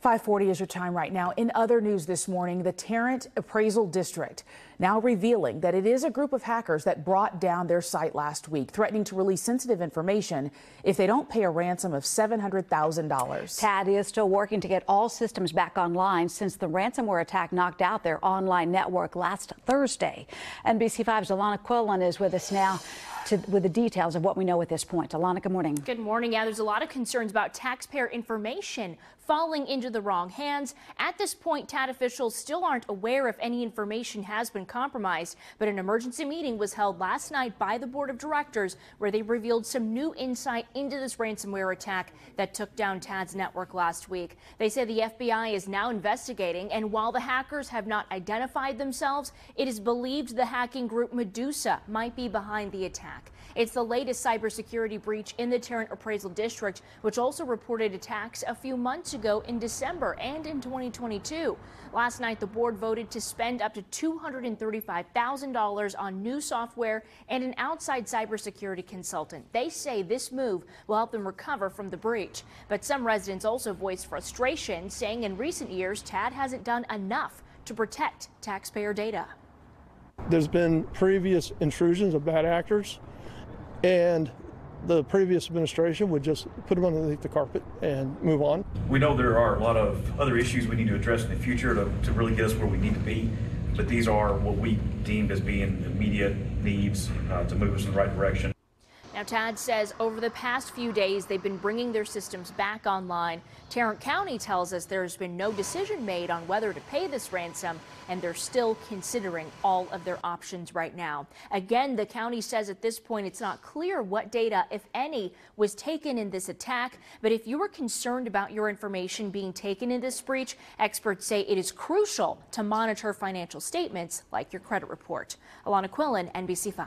540 is your time right now. In other news this morning, the Tarrant Appraisal District now revealing that it is a group of hackers that brought down their site last week, threatening to release sensitive information if they don't pay a ransom of $700,000. TAD is still working to get all systems back online since the ransomware attack knocked out their online network last Thursday. NBC5's Alanna Quillen is with us now to, with the details of what we know at this point. Alanna, good morning. Good morning. Yeah, there's a lot of concerns about taxpayer information falling into the wrong hands. At this point, TAD officials still aren't aware if any information has been compromised, but an emergency meeting was held last night by the board of directors where they revealed some new insight into this ransomware attack that took down TAD's network last week. They say the FBI is now investigating, and while the hackers have not identified themselves, it is believed the hacking group Medusa might be behind the attack. It's the latest cybersecurity breach in the Tarrant Appraisal District, which also reported attacks a few months ago in December and in 2022. Last night, the board voted to spend up to $235,000 on new software and an outside cybersecurity consultant. They say this move will help them recover from the breach. But some residents also voiced frustration, saying in recent years, TAD hasn't done enough to protect taxpayer data. There's been previous intrusions of bad actors, and the previous administration would just put them underneath the carpet and move on. We know there are a lot of other issues we need to address in the future to, to really get us where we need to be, but these are what we deemed as being immediate needs uh, to move us in the right direction. Now, TAD says over the past few days, they've been bringing their systems back online. Tarrant County tells us there's been no decision made on whether to pay this ransom, and they're still considering all of their options right now. Again, the county says at this point it's not clear what data, if any, was taken in this attack. But if you are concerned about your information being taken in this breach, experts say it is crucial to monitor financial statements like your credit report. Alanna Quillen, NBC5.